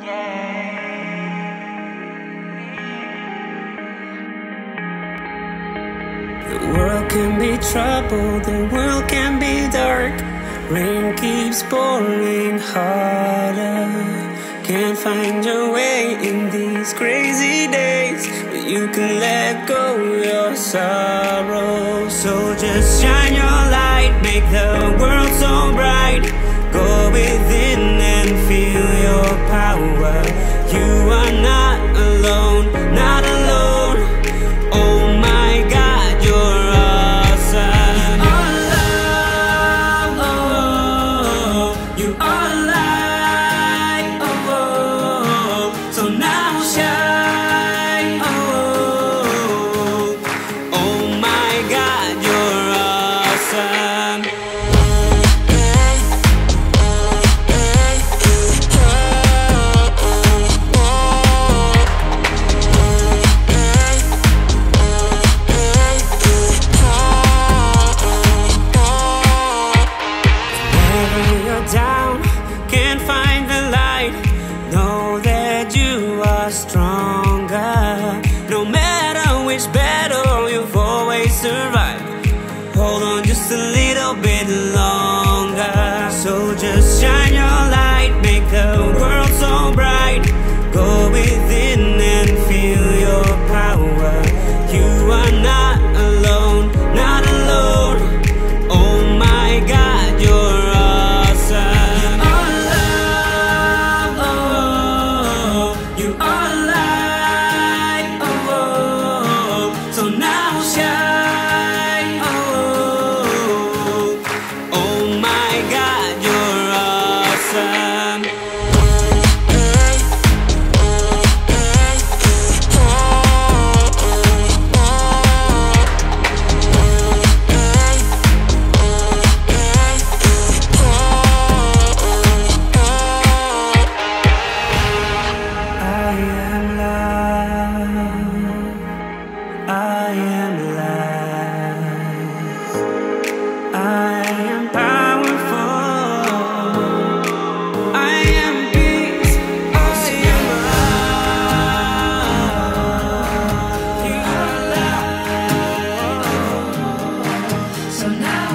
The world can be troubled, the world can be dark. Rain keeps pouring harder. Can't find your way in these crazy days, but you can let go your sorrow. So just shine your light, make the world so bright. stronger. No matter which battle you've always survived. Hold on just a little bit longer. So just shine your light, make the world so bright. Go within and feel your power. You are not alone, not alone. Oh my God, you're awesome. You are love, oh, you are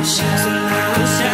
shall I?